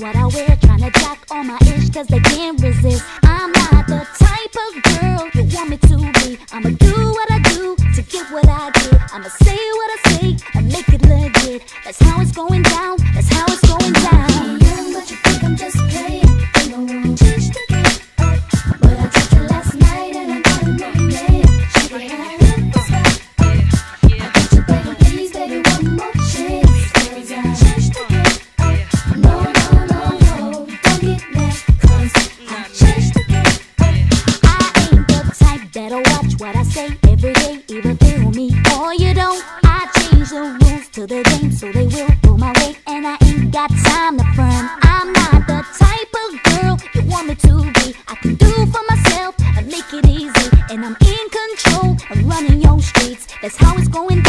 what I wear, tryna jack all my ish, cause they can't resist. I'm not the type of girl you want me to be. I'ma do what I do to get what I do. I'ma say say every day, even through me or you don't. I change the rules to the game so they will go my weight, and I ain't got time to front. I'm not the type of girl you want me to be. I can do for myself and make it easy, and I'm in control of running your streets. That's how it's going.